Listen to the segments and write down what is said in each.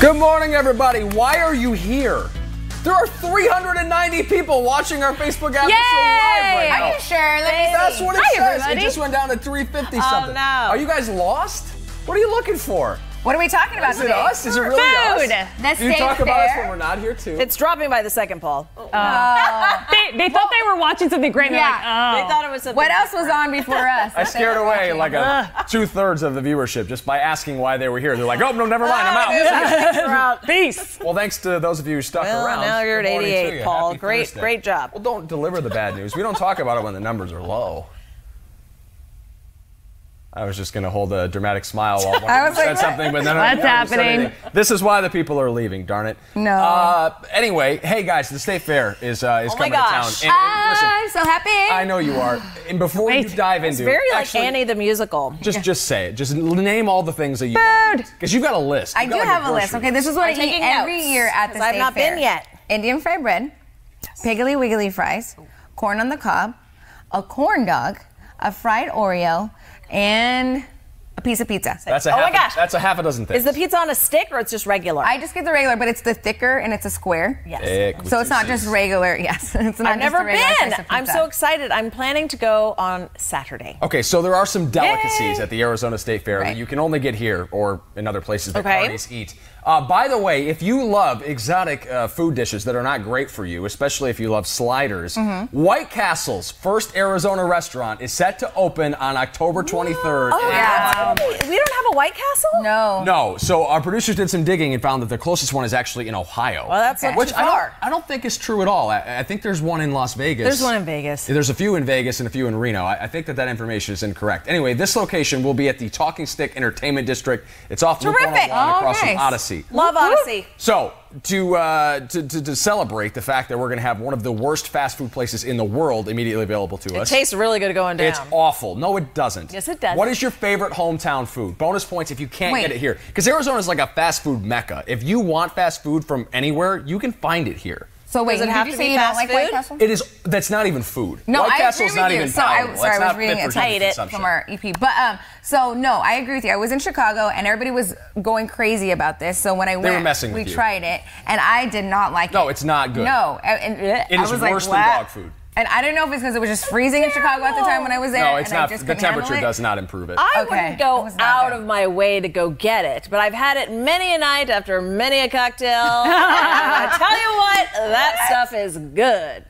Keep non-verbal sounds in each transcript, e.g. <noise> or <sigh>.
Good morning, everybody. Why are you here? There are 390 people watching our Facebook app Yay! live right now. Are you sure? Let me That's what it Hi, says. everybody. It just went down to 350 something. no. Are you guys lost? What are you looking for? What are we talking about Is it us? Is it really Food. us? That's Do you State talk about us when we're not here too? It's dropping by the second, Paul. Oh. They, they <laughs> thought they were watching something great. Yeah. like, They oh. thought it was something. What else was on before <laughs> us? I scared away like a two thirds of the viewership just by asking why they were here. They're like, oh no, never mind, I'm oh, out. <laughs> Peace. Well, thanks to those of you who stuck Well, around. now you're at Good morning to 88, you. Paul. Happy Great, Thursday. great job. Well, don't deliver the bad news. We don't talk about it when the numbers are low. I was just going to hold a dramatic smile while <laughs> I was said like, something, but then I What's never said happening? anything. This is why the people are leaving. Darn it. No. Uh, anyway, hey guys, the state fair is uh, is Oh my coming gosh. to town. And- and listen, I'm so happy. I know you are. And before you Wait. dive It's into, very like actually, Annie the musical. Just just say it. Just name all the things that you Food. Because you've got a list. I You've do got like have a list. Okay, this is what I'm I eat every notes, year at the state fair. I've state not been yet. Indian fried bread, piggly wiggly fries, corn on the cob, a corn dog, a fried Oreo, and a piece of pizza. That's a Oh my half. gosh. That's a half a dozen things. Is the pizza on a stick or it's just regular? I just get the regular, but it's the thicker and it's a square. yes. Thick So it's not C's. just regular. <laughs> Yes, it's not I've just never a regular been. I'm so excited. I'm planning to go on Saturday. Okay, so there are some delicacies Yay! at the Arizona State Fair that you can only get here or in other places that Okay. parties eat. Uh, by the way, if you love exotic uh, food dishes that are not great for you, especially if you love sliders, Mm-hmm. White Castle's first Arizona restaurant is set to open on October 23rd. Oh, in yeah. We don't have a White Castle? No. No, so our producers did some digging and found that the closest one is actually in Ohio. Well, that's not which too I don't, far. I don't think is true at all. I, I think there's one in Las Vegas. There's one in Vegas. There's a few in Vegas and a few in Reno. I, I think that that information is incorrect. Anyway, this location will be at the Talking Stick Entertainment District. It's off Loop Terrific. 101 Oh, across from nice. OdySea. Love OdySea. So, to, uh, to, to, to celebrate the fact that we're going to have one of the worst fast food places in the world immediately available to It us. It tastes really good going down. It's awful. No, it doesn't. Yes, it does. What is your favorite hometown food? Bonus points if you can't Wait. get it here. Because Arizona is like a fast food mecca. If you want fast food from anywhere, you can find it here. So wait, Does it did have you say you don't fast like White? Castle? It is. That's not even food. No, White I Castle's agree not you. even So I, sorry, It's I was reading it I ate it from our EP. But um, so no, I agree with you. I was in Chicago and everybody was going crazy about this. So when I went, were messing we with you. tried it and I did not like it. No, it's not good. No, and, and It I is was like, worse than "What?" dog food. And I don't know if it's because it was just freezing in Chicago at the time when I was there. No, it's and I not. just The temperature does not improve it. I Okay. wouldn't go was out good. of my way to go get it, but I've had it many a night after many a cocktail. <laughs> and I tell you what, that stuff is good.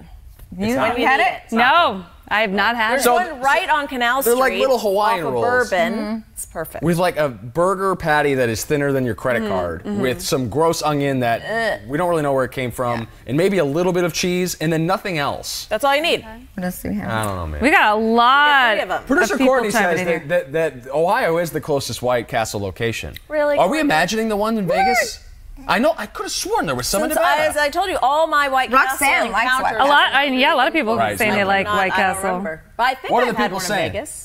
You, not. have you You had it? it. No, I have not had There's it. So- one right on Canal they're Street. like little Hawaiian off of rolls. Bourbon. Mm-hmm. It's perfect. with like a burger patty that is thinner than your credit Mm-hmm. card, with some gross onion that we don't really know where it came from, and maybe a little bit of cheese, and then nothing else. That's all you need. What else do we have? I don't know, man. we got a lot. three of 'em. Producer of Courtney says that, that, that Ohio is the closest White Castle location. Really, Are we imagining the one in Vegas? I know. I could have sworn there was some in Since I, as I told you, all my White Roxanne Castle likes White encounters- Castle. A lot. I, yeah, a lot of people Right, saying they like Not- White I don't Castle. remember. But I think What are I've the people saying? Vegas.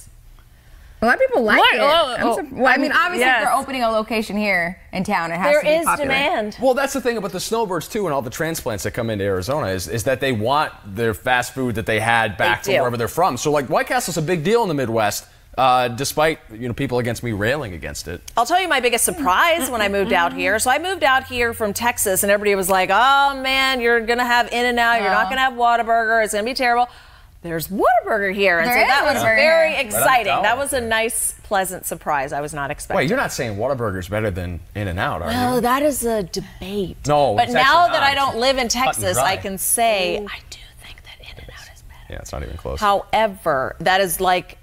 A lot of people like What? it. Oh, I'm oh, surp- well, I mean, obviously, yes. if they're opening a location here in town, it has There to be is popular. demand. well, that's the thing about the snowbirds too, and all the transplants that come into Arizona is, is that they want their fast food that they had back They from do. wherever they're from. So, like White Castle's a big deal in the Midwest, uh, despite you know people against me railing against it. I'll tell you my biggest surprise when I moved out here. So I moved out here from Texas, and everybody was like, "Oh man, you're gonna have In and Out. You're not gonna have Whataburger. It's gonna be terrible." There's Whataburger here, and There so that was very exciting. Right that was a nice, pleasant surprise. I was not expecting. Wait, you're not saying Whataburger's better than In and Out, are Oh, you? that is a debate. No, but it's now that not. I don't live in Texas. I can say I do think that In and Out is better. Yeah, it's not even close. However, that is like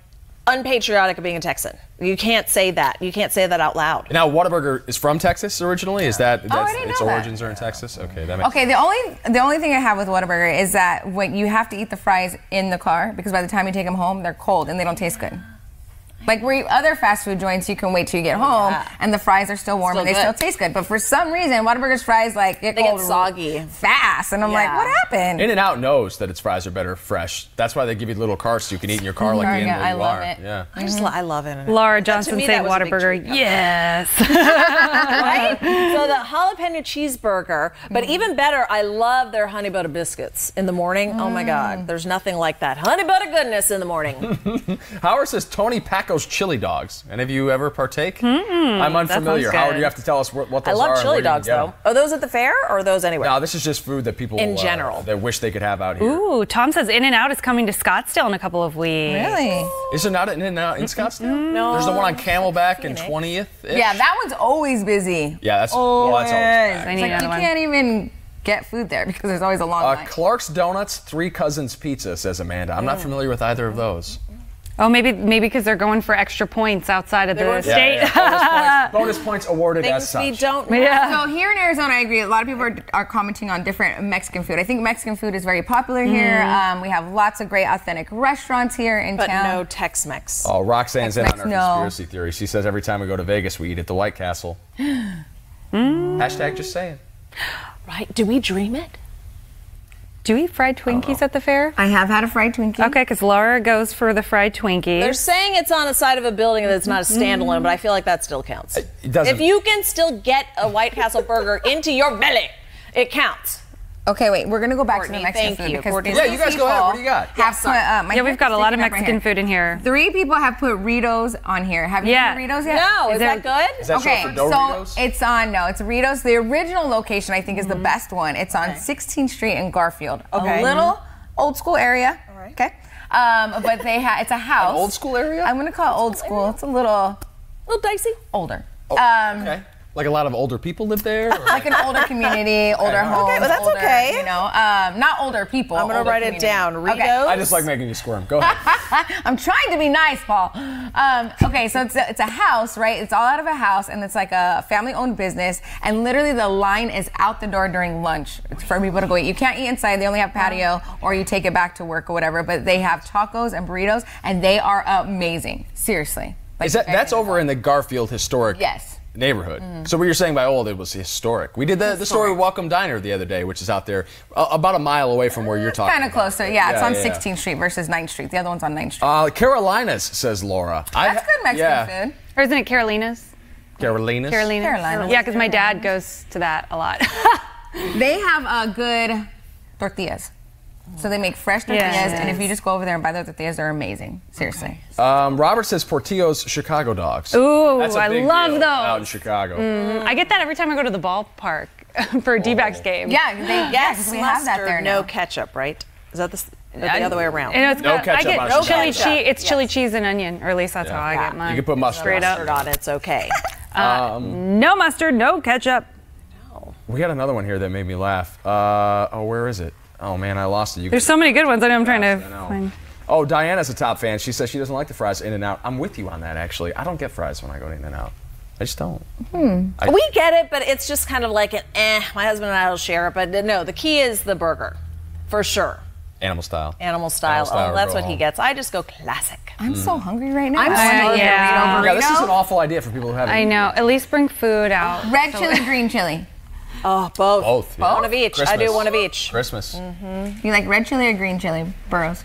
unpatriotic of being a Texan. You can't say that. You can't say that out loud. Now, Whataburger is from Texas originally. Is that that's, Oh, I didn't its know that. origins are in Texas? Okay, that makes Okay, the only the only thing I have with Whataburger is that when you have to eat the fries in the car because by the time you take them home, they're cold and they don't taste good. Like where you- other fast food joints, you can wait till you get home Yeah. and the fries are still warm Still and they good. still taste good. But for some reason, Whataburger's fries like get They get soggy. fast, and I'm like, what happened? In and Out knows that its fries are better fresh. That's why they give you little carts so you can eat in your car <laughs> like the yeah, animal I you love are. it. Yeah. I just I love it. Laura Johnson me, say that was a big Whataburger. Yes. <laughs> <laughs> right? so the jalapeno cheeseburger, but mm-hmm. even better, I love their honey butter biscuits in the morning. Oh my mm. God, there's nothing like that honey butter goodness in the morning. Howard says Tony Rocco's chili dogs. Any of you ever partake? I'm unfamiliar. sounds Howard, you have to tell us what, what I those are. I love and chili where you can dogs though. though. 'em. Are those at the fair or are those anywhere? No, this is just food that people In uh, general. they wish they could have out here. Ooh, Tom says In and Out is coming to Scottsdale in a couple of weeks. Really? Is it not an in out in Scottsdale? No. There's the one on Camelback and Phoenix. 20th. Yeah, that one's always busy. Yeah, that's well, that's always Always. I It's need like you one. can't even get food there because there's always a long Uh, line. Clark's Donuts, Three Cousins Pizza, says Amanda. I'm not familiar with either of those. Oh, maybe maybe because they're going for extra points outside of the going- Yeah, state. yeah, Bonus, points, bonus points <laughs> awarded as such. we don't know. Yeah. So here in Arizona, I agree. A lot of people are, are commenting on different Mexican food. I think Mexican food is very popular here. Um, we have lots of great authentic restaurants here in But town. no Tex-Mex. Oh, Roxanne's in on Tex-Mex, her no. conspiracy theory. She says every time we go to Vegas, we eat at the White Castle. <gasps> Hashtag just saying. Right? Do we dream it? Do we eat fried Twinkies oh. at the fair? I have had a fried Twinkie. Okay, because Laura goes for the fried Twinkies. They're saying it's on the side of a building and it's not a mm-hmm. standalone, but I feel like that still counts. It doesn't. If you can still get a White Castle burger into your belly, it counts. Okay, wait. We're gonna go back Courtney, to the Mexican thank food you. because Courtney. Yeah, you guys go ahead. What do you got? Have put, uh, my yeah, we've got a lot of sticking up right Mexican food in here. Three people have put Ritos on here. Have you Yeah. seen Ritos yet? No, is, there- that good? Is that okay, so Doritos? it's on no, it's Ritos. The original location I think is the best one. It's on 16th Street in Garfield. Okay. A little old school area. right. Okay. Um, but they have it's a house. old school area? I'm gonna call it old school. It's a little a little dicey. older. Oh, um, okay. Like a lot of older people live there? Like an older community, <laughs> older homes. Okay, well, that's older, okay. You know, um, not older people. I'm gonna older write it community. down. Okay. I just like making you squirm. Go ahead. <laughs> I'm trying to be nice, Paul. Um, okay, so it's a, it's a house, right? It's all out of a house, and it's like a family-owned business. And literally, the line is out the door during lunch for people to go eat. You can't eat inside; they only have patio, or you take it back to work or whatever. But they have tacos and burritos, and they are amazing. Seriously. Like, Is that that's over in the Garfield historic Yes. Neighborhood? So what you're saying by old, it was historic. We did the, the story Welcome Diner the other day, which is out there uh, about a mile away from where you're talking. Kind of about. closer, yeah. It's on yeah, yeah. 16th Street versus 9th Street. The other one's on 9th Street. Uh, Carolinas, says Laura. I- That's good Mexican yeah. food. Or isn't it Carolina's? Carolinas. Carolina's. Carolina's. Yeah, because my dad goes to that a lot. <laughs> They have a good tortillas. So they make fresh tortillas, Yes. and if you just go over there and buy their tortillas, they're amazing. Seriously. Um, Robert says Portillo's Chicago dogs. Ooh, That's a I big love deal those. Out in Chicago. I get that every time I go to the ballpark <laughs> for a D-backs game. Yeah, they, yeah, 'cause Yes, we have that mustard, there no ketchup, right? Is that the, the I- other way around? You know, it's No got- ketchup I get on chili Chicago. cheese. It's Yes. chili cheese and onion, or at least that's how I Yeah. get mine. You can put mustard. Straight up. Mustard on it's okay. No mustard, no ketchup. No. We got another one here that made me laugh. Uh, oh, where is it? Oh man, I lost it. You There's so many good ones. I know I'm trying to find. Oh, Diana's a top fan. She says she doesn't like the fries In and Out. I'm with you on that actually. I don't get fries when I go to In and Out. I just don't. Hmm. we get it, but it's just kind of like an eh. My husband and I will share it, but no, the key is the burger, for sure. Animal style. Animal style. style oh, that's what go he gets. I just go classic. I'm so hungry right now. I'm I starving. Yeah. Yeah, this is an awful idea for people who haven't. I know. At least bring food out. Red chili, green chili. Oh, both. Both. yeah. One of each. I do Christmas. one of each. Christmas. You like red chili or green chili? Burrows.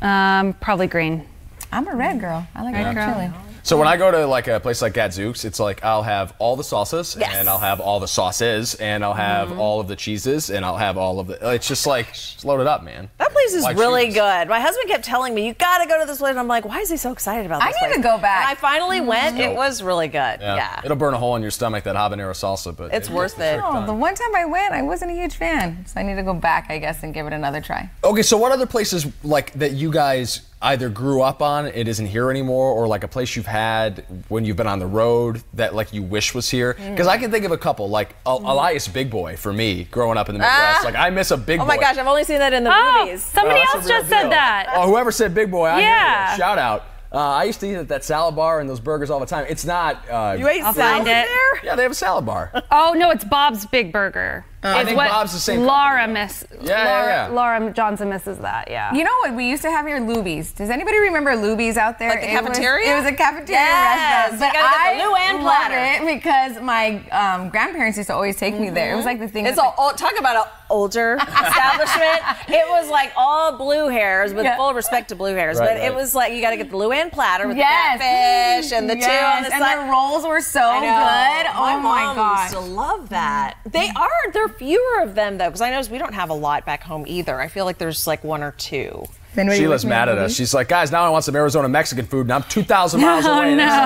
Um, probably green. I'm a red girl. I like red girl. chili. So when I go to like a place like Gadzooks, it's like I'll have all the salsas Yes. and I'll have all the sauces and I'll have mm-hmm. all of the cheeses and I'll have all of the. It's just like just load it up, man. That place is Why really choose? good. My husband kept telling me, "You got to go to this place." And I'm like, "Why is he so excited about this? I this?" need to go back. And I finally mm-hmm. went. It was really good. Yeah, It'll burn a hole in your stomach that habanero salsa, but It's it worth gets it. Oh, the one time I went, I wasn't a huge fan. So I need to go back, I guess, and give it another try. Okay, so what other places like that you guys either grew up on, it isn't here anymore, or like a place you've had when you've been on the road that like you wish was here? Mm. Because I can think of a couple, like El- Elias Big Boy for me, growing up in the Midwest. Ah. like I miss a Big Oh Boy. my gosh, I've only seen that in the Oh, movies. somebody Oh, else real just said that. Oh, whoever said Big Boy, I Yeah. hear. Shout out. Uh, I used to eat at that salad bar and those burgers all the time. It's not. Uh, You ate I'll salad find it. there? yeah, they have a salad bar. Oh no, it's Bob's Big Burger. I It's think what Bob's the same Laura miss. Yeah, yeah, Laura, yeah. Laura Johnson misses that. Yeah. You know what we used to have here? Luby's. Does anybody remember Luby's out there? Like the It was- cafeteria? it was a cafeteria Yes, restaurant. you But gotta get the I Luann love platter. it because my um, grandparents used to always take me there. It was like the thing. It's that- all, talk about an older <laughs> establishment. It was like all blue hairs, with Yeah. full respect to blue hairs, Right, but it was like you got to get the Luann platter with Yes. the catfish and the two on the and side. the rolls were so I know. good. Oh my gosh. god. used to love that. They are. There are fewer of them though, because I notice we don't have a lot back home either. I feel like there's like one or two. anybody Sheila's with me on mad at us. She's like, guys, now I want some Arizona Mexican food, and I'm 2,000 <laughs> miles away. This is a.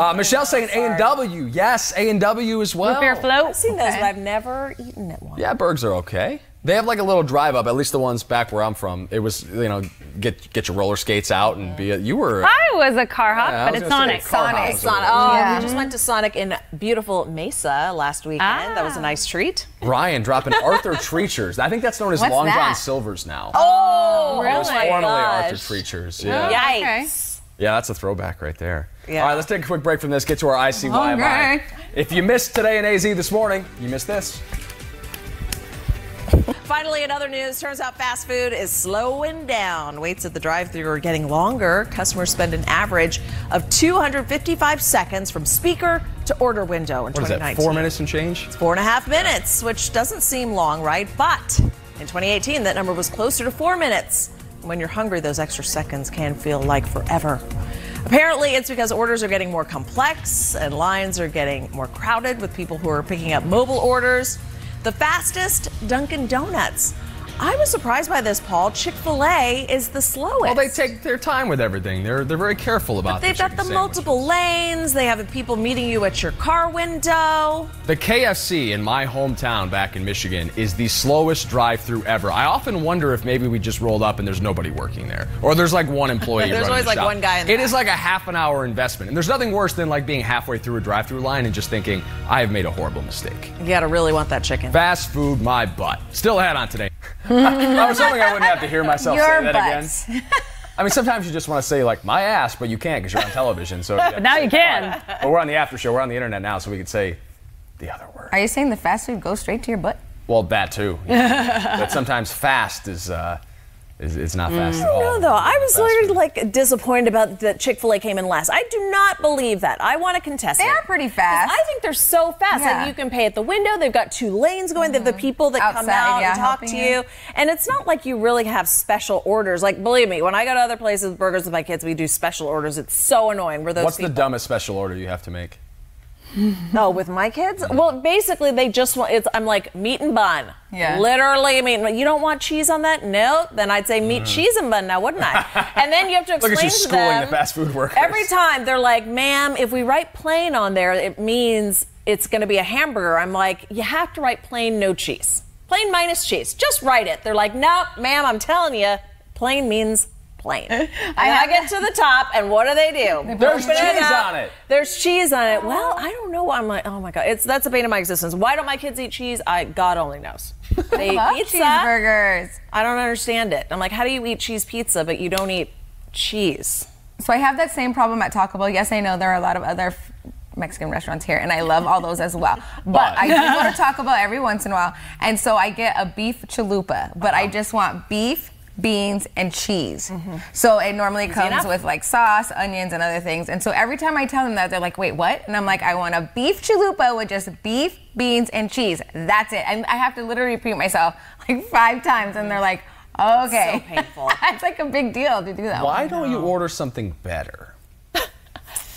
Uh, Michelle's saying A and W. Yes, A and W as well. Root beer float. I've seen those, but I've never eaten at one. Yeah, burgers are okay. They have like a little drive up. At least the ones back where I'm from. It was you know get get your roller skates out and be. A, you were. I was a car hop, Yeah, but it's Sonic. Sonic. hops. Sonic. Oh, Yeah. we just went to Sonic in beautiful Mesa last weekend. That was a ah. nice treat. Ryan dropping Arthur <laughs> Treacher's. I think that's known as What's Long John? Silver's now. Oh, It was formerly gosh. Arthur Treacher's. Yeah. Oh, Yikes. Yeah, that's a throwback right there. Yeah. All right, let's take a quick break from this. Get to our ICYMI. Okay. If you missed today in AZ this morning, you missed this. <laughs> Finally, in other news, turns out fast food is slowing down. Waits at the drive-thru are getting longer. Customers spend an average of 255 seconds from speaker to order window in What is that? Four minutes and change. It's Four and a half minutes, which doesn't seem long, right? But in 2018, that number was closer to four minutes. When you're hungry, those extra seconds can feel like forever. Apparently, it's because orders are getting more complex and lines are getting more crowded with people who are picking up mobile orders. The fastest, Dunkin' Donuts. I was surprised by this, Paul. Chick fil A is the slowest. Well, they take their time with everything. They're they're very careful about. They've their got the chicken multiple lanes. They have people meeting you at your car window. The KFC in my hometown back in Michigan is the slowest drive-through ever. I often wonder if maybe we just rolled up and there's nobody working there, or there's like one employee. <laughs> There's always, the like, shop. one guy in the It is like a half an hour investment, and there's nothing worse than like being halfway through a drive-through line and just thinking I have made a horrible mistake. You gotta really want that chicken. Fast food, my butt. Still had on today. <laughs> I was hoping I wouldn't have to hear myself Your say that butts. again. <laughs> I mean, sometimes you just want to say like my ass, but you can't because you're on television. So But <laughs> now you can. But we're on the after show. We're on the internet now, so we could say the other word. Are you saying the fast food goes straight to your butt? Well, that too. yeah. but sometimes fast is uh, is, is not fast mm. at all. know though. I was Fast literally food. like disappointed about that Chick Fil A came in last. I do not believe that. I want to contest They it. are pretty fast. I think they're so fast. Yeah. Like you can pay at the window. They've got two lanes going. They have the mm-hmm. people that come out yeah, and talk to you. you. And it's not like you really have special orders. Like believe me, when I go to other places, with burgers with my kids, we do special orders. It's so annoying. We're those What's the dumbest special order you have to make? <laughs> Oh, with my kids? Well, basically, they just want. It's. I'm like meat and bun. Yeah. Literally, I mean, you don't want cheese on that? No. Then I'd say meat, mm. cheese, and bun. Now, wouldn't I? and then you have to explain <laughs> Look at you to schooling them. the fast food workers. Every time they're like, "Ma'am, if we write plain on there, it means it's going to be a hamburger." I'm like, "You have to write plain, no cheese. Plain minus cheese. Just write it." They're like, "No, ma'am, I'm telling you, plain means." Plain. And <laughs> I get to the top, and what do they do? <laughs> There's cheese up. on it. There's cheese on it. Well, I don't know. I'm like, oh my god, it's that's a pain in my existence. Why don't my kids eat cheese? I God only knows. <laughs> They eat Love pizza. cheeseburgers. I don't understand it. I'm like, how do you eat cheese pizza but you don't eat cheese? So I have that same problem at Taco Bell. Yes, I know there are a lot of other f- Mexican restaurants here, and I love all those as well. But, But- I do go to Taco Bell every once in a while, and so I get a beef chalupa, but I uh-huh. just want beef. Beans and cheese. Mm-hmm. So it normally comes enough. with like sauce, onions, and other things. And so every time I tell them that, they're like, wait, what? And I'm like, I want a beef chalupa with just beef, beans, and cheese. That's it. And I have to literally repeat myself like five times, and they're like, okay. So <laughs> painful. it's like a big deal to do that. Why don't you order something better?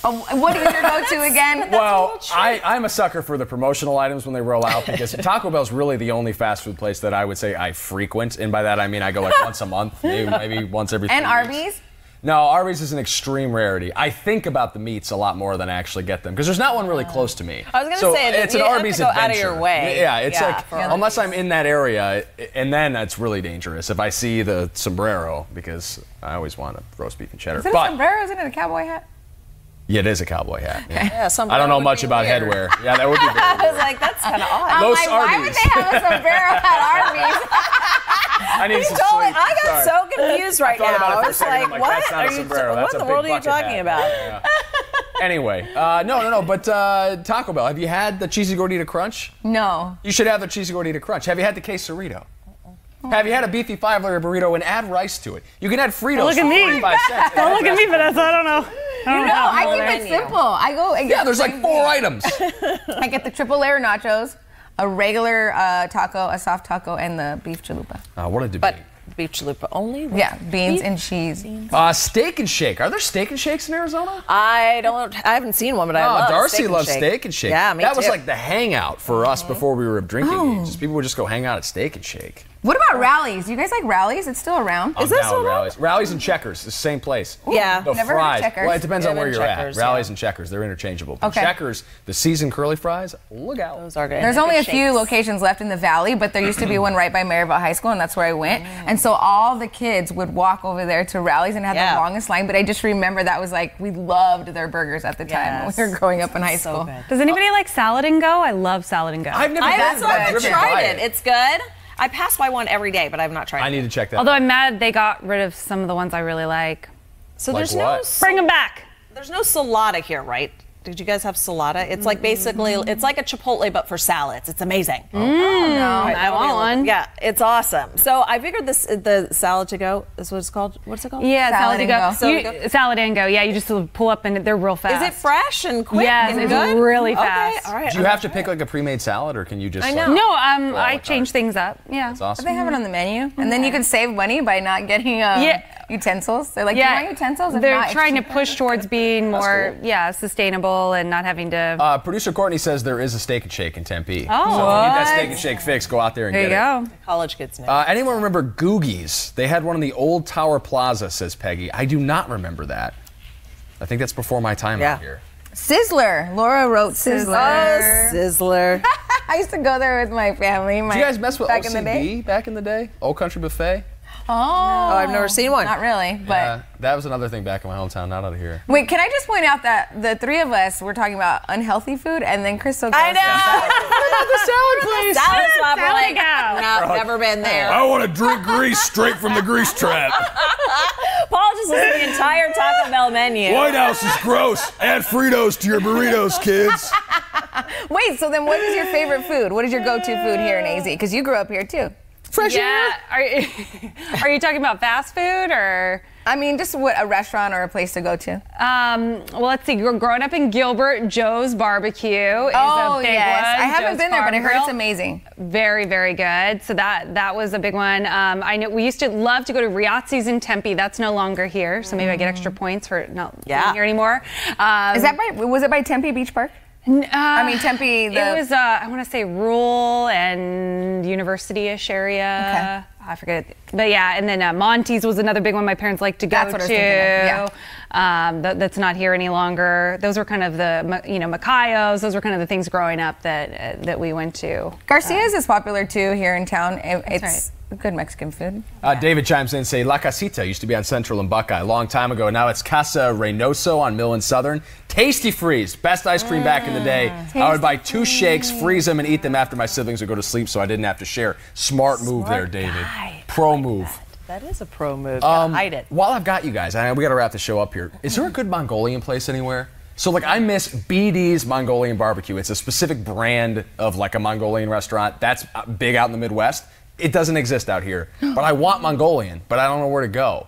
Oh, what is your go-to again? Well, I, I'm a sucker for the promotional items when they roll out because <laughs> Taco Bell's really the only fast food place that I would say I frequent, and by that I mean I go like once a month, maybe, maybe once every. and three weeks. Arby's. No, Arby's is an extreme rarity. I think about the meats a lot more than I actually get them because there's not one really oh. close to me. I was gonna So say that it's an you have to Arby's go out of your way. Yeah, it's Yeah, like unless I'm in that area, and then it's really dangerous if I see the sombrero because I always want a roast beef and cheddar. Is it a But sombrero? Isn't it a cowboy hat? Yeah, it is a cowboy hat. Yeah. Yeah, I don't know much about weird. headwear. Yeah, that would be <laughs> I was like, that's kind of odd. I'm Los like, why would they have a sombrero at Arby's? <laughs> <laughs> I need some Totally, sleep. I got Sorry. so confused right thought now. about it I was like, like, what? that's not a are you, what in the world are you talking hat. about? Yeah. anyway, uh, no, no, no. But uh, Taco Bell, have you had the cheesy gordita crunch? No. You should have the cheesy gordita crunch. Have you had the quesarito? Have you had a beefy five layer burrito and add rice to it? You can add Fritos Look at me. 45 cents. Don't look at me, Vanessa. I don't know. I don't know. I keep menu. it simple. I go. I get Yeah, there's like four items. <laughs> I get the triple layer nachos, a regular uh, taco, a soft taco, and the beef chalupa. Uh, what a debate. But beef chalupa only? Yeah, beans Beef? and cheese. uh, steak and shake. Are there steak and shakes in Arizona? I don't. I haven't seen one, but I Oh, love Darcy steak and loves shake. steak and shake. Yeah, me That was like the hangout for us before we were of drinking age. Just people would just go hang out at Steak and Shake. What about Rally's? You guys like Rally's? It's still around. I'm Is this down with what- Rally's? Rally's and checkers, the same place. Yeah. The Never heard of fries. Checkers. Well, it depends Yeah, on where you're Checkers, at. Rally's yeah. and checkers, they're interchangeable. But Okay. checkers, the seasoned curly fries, look out. Those are good. There's only a Good few locations left in the valley, but there used to be one right by Maryvale High School, and that's where I went. Mm. And so all the kids would walk over there to Rally's and have Yeah. the longest line. But I just remember that was like we loved their burgers at the time Yes. when we were growing up in high So school. good. Does anybody like salad and go? I love salad and go. I've never I had haven't, That's I haven't good. Driven by tried it. It's good. I pass by one every day, but I've not tried I it. need to check that. Although. I'm mad they got rid of some of the ones I really like. So Like there's what? no Bring them back. there's no Salata here, right? Did you guys have Salata? It's like basically it's like a Chipotle but for salads. It's amazing. No. I want one. Yeah, it's awesome. So I figured this the salad to go is what it's called. What's it called? Yeah, Salad salad, and and go. go. Salad You- and salad and go. Yeah, you just pull up and they're real fast. Is it fresh and quick Yes, and it's good? really Okay, fast. all right. Do you have to pick like a pre-made salad, or can you just? I like- know. No, um, I change things up. Yeah. That's awesome. They have it on the menu, and then you can save money by not getting um, Yeah. Utensils. They're like, do you want utensils? If they're not, trying to push towards being more, cool. yeah, sustainable and not having to. Uh, Producer Courtney says there is a steak and shake in Tempe. Oh. so if you need that steak and shake fix, go out there and there you get it. go. College kids know. Uh, anyone remember Googie's? They had one in the old Tower Plaza, says Peggy. I do not remember that. I think that's before my time Yeah. out here. Sizzler. Laura wrote Sizzler. oh, <laughs> Sizzler. I used to go there with my family. My, Did you guys mess with back OCB in the day? back in the day? Old Country Buffet? Oh, I've never seen one. Not really, but. Yeah, that was another thing back in my hometown, not out of here. Wait, can I just point out that the three of us were talking about unhealthy food, and then Crystal. I goes to know. Salad swap. We're Salad like, go. no, never been there. I want to drink grease straight from the grease trap. <laughs> Paul just listed the entire Taco Bell menu. White House is gross. Add Fritos to your burritos, kids. <laughs> Wait, so then what is your favorite food? What is your go-to food here in AZ? Because you grew up here too. Fresh Yeah. Are, you- <laughs> are you talking about fast food or? I mean, just what a restaurant or a place to go to. Um, well, let's see. Gr- Growing up in Gilbert, Joe's Barbecue is oh a big yes, one. I haven't Joe's been there, but I Farm heard it's amazing. Very, very good. So that that was a big one. Um, I know we used to love to go to Riazzi's in Tempe. That's no longer here, so maybe I get extra points for not Yeah. being here anymore. Um, Is that by? Was it by Tempe Beach Park? Uh, I mean, Tempe. The, it was, uh, I want to say, rural and university-ish area. I forget, but yeah, and then uh, Monti's was another big one. My parents liked to go That's what I was to. of, um, th- that's not here any longer. Those were kind of the, you know, Macayo's. Those were kind of the things growing up that uh, that we went to. Garcia's is popular too here in town. It- it's right. Good Mexican food. Uh, David chimes in and say La Casita used to be on Central and Buckeye a long time ago. Now it's Casa Reynoso on Mill and Southern. Tastee Freez, best ice cream back in the day. I would buy two shakes, freeze them, and eat them after my siblings would go to sleep, so I didn't have to share. Smart move there, David. guy. Pro move. That is a pro move. Um, Hide it. While I've got you guys, I we got to wrap the show up here. Is there a good Mongolian place anywhere? So like I miss BD's Mongolian barbecue. It's a specific brand of like a Mongolian restaurant that's uh, big out in the Midwest. It doesn't exist out here. <gasps> But I want Mongolian, but I don't know where to go.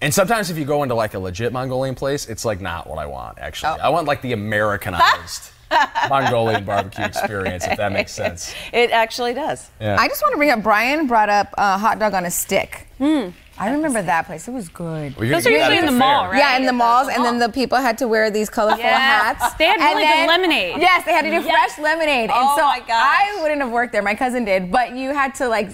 And sometimes if you go into like a legit Mongolian place, it's like not what I want actually. Oh. I want like the Americanized <laughs> Mongolian barbecue experience if that makes <laughs> sense. It actually does. Yeah. I just want to bring up. Brian brought up a hot dog on a stick. Hmm. I remember that place. It was good. Well, you're Those are gonna get that usually in the fair. mall, right? Yeah, in the malls, and then the people had to wear these colorful Yeah. hats. They had And really good lemonade. Yes, they had to do Yes. fresh lemonade. Oh and so my gosh. I wouldn't have worked there. My cousin did, but you had to like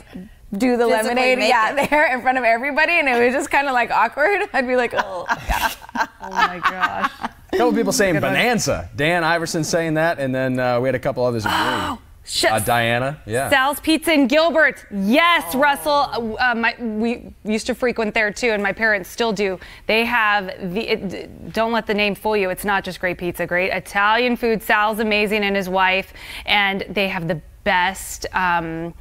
do the Physically lemonade, yeah, it. there in front of everybody, and it was just kind of like awkward. <laughs> I'd be like, oh, <laughs> Oh my gosh. A couple people saying Bonanza. Dan Iverson saying that, and then uh, we had a couple others agree. <gasps> <gasps> Sh- Uh, Diana, yeah. Sal's Pizza in Gilbert. Yes, Russell. Uh, my, we used to frequent there too, and my parents still do. They have the. It, don't let the name fool you. It's not just great pizza, great Italian food. Sal's amazing and his wife, and they have the best. Um,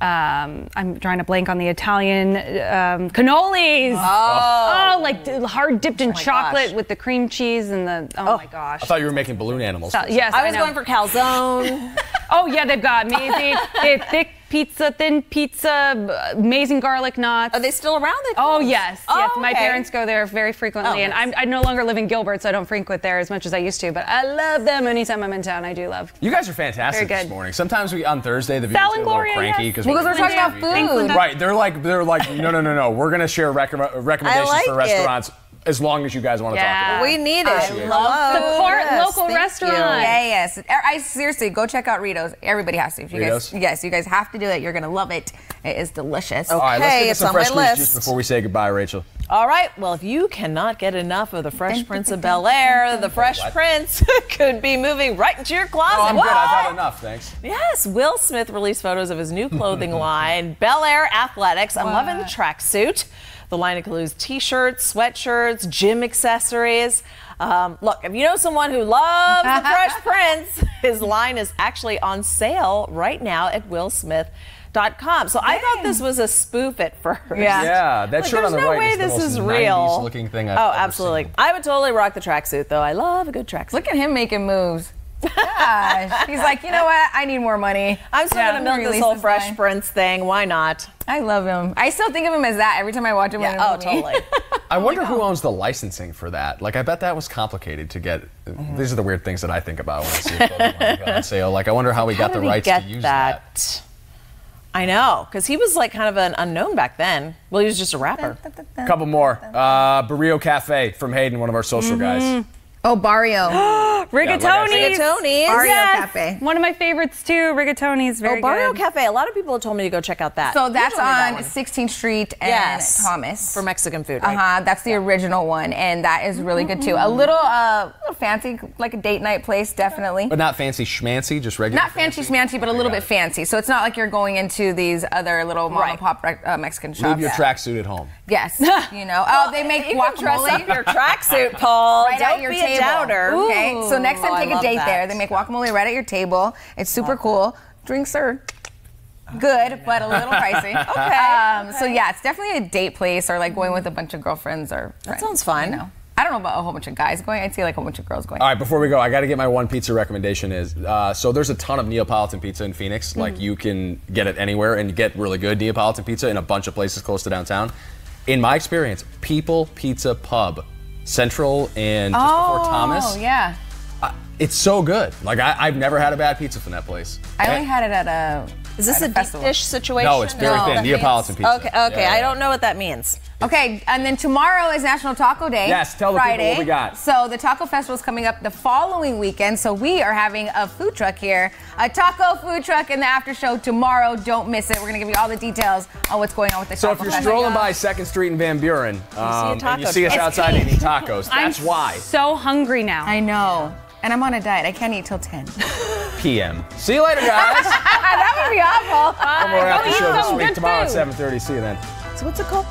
um, I'm trying to blank on the Italian um, cannolis. Oh, like hard dipped in my chocolate gosh. with the cream cheese and the. Oh, my gosh. I thought you were making balloon animals. Sal- yes, I was know. going for calzone. <laughs> Oh yeah, they've got amazing. <laughs> they have thick pizza, thin pizza, amazing garlic knots. Are they still around? They Oh yes, Oh, yes. My parents go there very frequently, Oh, and nice. I'm, I no longer live in Gilbert, so I don't frequent there as much as I used to. But I love them anytime I'm in town. I do love. You guys are fantastic Very this good. morning. Sometimes we on Thursday the viewers Sal get a little Gloria, cranky yes. because because we're talking about food. Right, they're like they're like no no no no. We're gonna share recom- recommendations like for it. Restaurants as long as you guys want to Yeah. talk about it. We need it. Appreciate love Hello. Support Yes, local restaurants. Yeah, yes. Er, I seriously go check out Ritos. Everybody has to. If you guys, Ritos? yes, you guys have to do it. You're gonna love it. It is delicious. All right, let's Okay, get it's some on fresh my squeezed list. juice before we say goodbye, Rachel. All right. Well, if you cannot get enough of the Fresh Prince of Bel Air, the Fresh What? Prince <laughs> could be moving right into your oh, closet. Oh, I'm good. I've had enough, thanks. Yes, Will Smith released photos of his new clothing <laughs> line, Bel Air Athletics. I'm loving the tracksuit. The line includes t-shirts, sweatshirts, gym accessories. Um, look, if you know someone who loves the Fresh <laughs> Prince, <laughs> his line is actually on sale right now at WillSmith.com. So I thought this was a spoof at first. Yeah. Yeah, that Like, shirt on the no right way is the this most is real. looking thing I've oh, ever absolutely. seen. I would totally rock the tracksuit, though. I love a good tracksuit. Look at him making moves. Gosh, he's like, you know what? I need more money. I'm still Yeah, gonna milk this whole this Fresh line. Prince thing. Why not? I love him. I still think of him as that every time I watch him in a oh, movie. totally. <laughs> I wonder who owns the licensing for that. Like, I bet that was complicated to get. These are the weird things that I think about when I see a clothing line go on <laughs> sale. Like, I wonder how he got the rights get to use that. I know, because he was like kind of an unknown back then. Well, he was just a rapper. A couple more. Uh, Barrio Cafe from Hayden, one of our social guys. Oh, Barrio. <gasps> Rigatoni. Rigatoni's. Barrio Yes. Cafe. One of my favorites too. Rigatoni's very Oh, Barrio good. Cafe. A lot of people have told me to go check out that. So that's told me that on 16th Street and yes. Thomas. For Mexican food, Uh-huh. That's the original one, and that is really good too. A little, uh, little fancy, like a date night place, definitely. But not fancy schmancy, just regular. Not fancy schmancy, but a little bit it. fancy. So it's not like you're going into these other little mom Right. and pop rec- uh, Mexican shops. Leave your tracksuit at home. Yes. <laughs> You know. Oh, they make You can dress up your tracksuit, Paul. Right Don't at your be table. a doubter. Okay. So next time, Oh, take a date that. there. They make guacamole right at your table. It's super cool. Drinks are good, but a little pricey. <laughs> Okay, Um, So yeah, it's definitely a date place, or like going with a bunch of girlfriends or. Friends, sounds fun. You know. I don't know about a whole bunch of guys going. I'd see like a whole bunch of girls going. All right, before we go, I got to get my one pizza recommendation. Is uh, so there's a ton of Neapolitan pizza in Phoenix. Mm-hmm. Like you can get it anywhere and get really good Neapolitan pizza in a bunch of places close to downtown. In my experience, People Pizza Pub, Central and just before Thomas, Oh yeah. uh, it's so good. Like I, I've never had a bad pizza from that place. I only And- had it at a. Is this at a deep dish situation? No, it's very No, thin. that Neapolitan pizza. Okay, okay. Yeah, I yeah. don't know what that means. Okay, and then tomorrow is National Taco Day. Yes, tell the people what we got. So the Taco Festival is coming up the following weekend. So we are having a food truck here, a taco food truck in the after show tomorrow. Don't miss it. We're gonna give you all the details on what's going on with the taco. So if you're Festival. strolling by Second Street in Van Buren, um, and taco you see us truck. outside eating <laughs> tacos, I'm that's why. so hungry now. I know. And I'm on a diet. I can't eat till 10. <laughs> PM. See you later, guys. <laughs> that would be awful. One more after eat show this week tomorrow food. at 7:30. See you then. So what's it called?